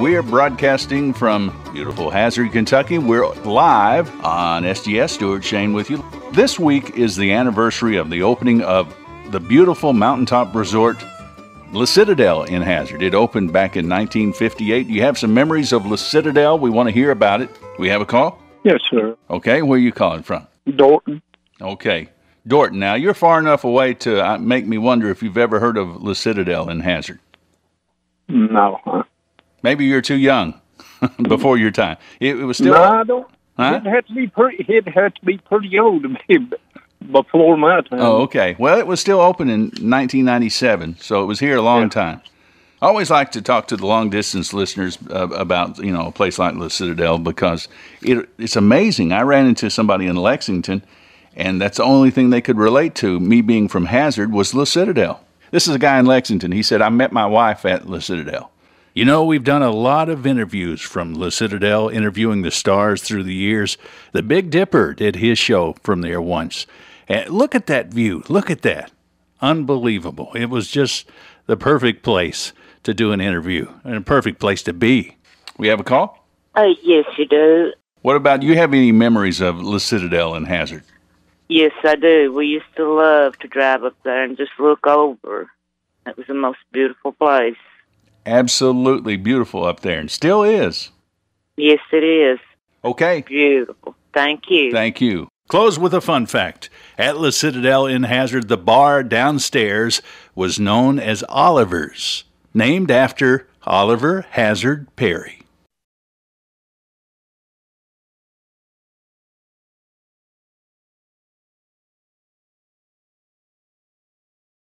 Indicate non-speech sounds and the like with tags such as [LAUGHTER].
We're broadcasting from beautiful Hazard, Kentucky. We're live on SGS. Stuart Shane with you. This week is the anniversary of the opening of the beautiful mountaintop resort La Citadelle in Hazard. It opened back in 1958. You have some memories of La Citadelle. We want to hear about it. We have a call? Yes, sir. Okay, where are you calling from? Dorton. Okay. Dorton, now you're far enough away to uh, make me wonder if you've ever heard of La Citadelle in Hazard. No. Maybe you're too young [LAUGHS] before your time. It, it was still. no, I don't. Huh? It had to be pretty. It had to be pretty old to be [LAUGHS] before my time. Oh, okay. Well, it was still open in 1997, so it was here a long Yeah. time. I always like to talk to the long distance listeners uh, about you know a place like La Citadelle because it, it's amazing. I ran into somebody in Lexington, and that's the only thing they could relate to. Me being from Hazard was La Citadelle. This is a guy in Lexington. He said I met my wife at La Citadelle. You know, we've done a lot of interviews from La Citadelle, interviewing the stars through the years. The Big Dipper did his show from there once. And look at that view. Look at that. Unbelievable. It was just the perfect place to do an interview and a perfect place to be. We have a call? Oh, yes, you do. What about you have any memories of La Citadelle and Hazard? Yes, I do. We used to love to drive up there and just look over. It was the most beautiful place. Absolutely beautiful up there and still is. Yes, it is. Okay. Beautiful. Thank you. Thank you. Close with a fun fact. At La Citadelle in Hazard, the bar downstairs was known as Oliver's, named after Oliver Hazard Perry.